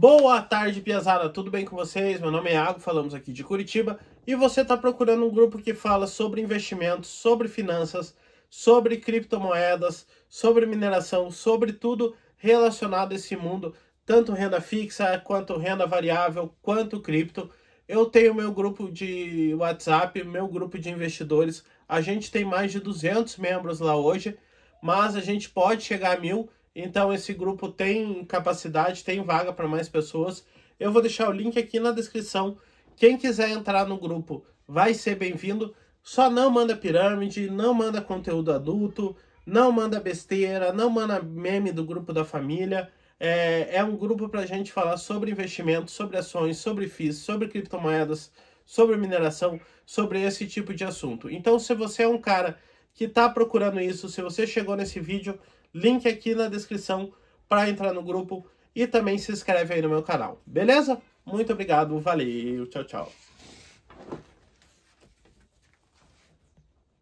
Boa tarde, Piazada, tudo bem com vocês? Meu nome é Iago, falamos aqui de Curitiba e você está procurando um grupo que fala sobre investimentos, sobre finanças, sobre criptomoedas, sobre mineração, sobre tudo relacionado a esse mundo, tanto renda fixa, quanto renda variável, quanto cripto. Eu tenho meu grupo de WhatsApp, meu grupo de investidores. A gente tem mais de 200 membros lá hoje, mas a gente pode chegar a mil. Então esse grupo tem capacidade, tem vaga para mais pessoas. Eu vou deixar o link aqui na descrição. Quem quiser entrar no grupo vai ser bem-vindo. Só não manda pirâmide, não manda conteúdo adulto, não manda besteira, não manda meme do grupo da família. É, é um grupo para a gente falar sobre investimentos, sobre ações, sobre FIIs, sobre criptomoedas, sobre mineração, sobre esse tipo de assunto. Então, se você é um cara que está procurando isso, se você chegou nesse vídeo, link aqui na descrição para entrar no grupo e também se inscreve aí no meu canal, beleza? Muito obrigado, valeu, tchau, tchau.